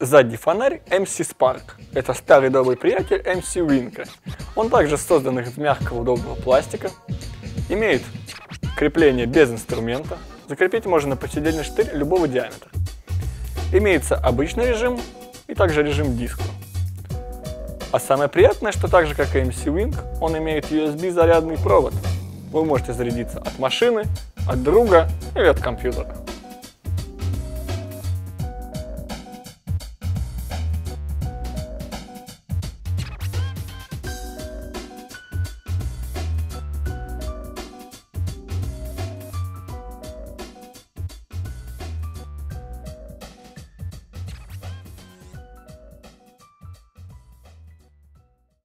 Задний фонарь MC Spark. Это старый добрый приятель MC Wink. Он также создан из мягкого удобного пластика. Имеет крепление без инструмента. Закрепить можно на подседельный штырь любого диаметра. Имеется обычный режим и также режим диска. А самое приятное, что так же как и MC Wing, он имеет USB зарядный провод. Вы можете зарядиться от машины, от друга или от компьютера.